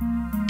Bye.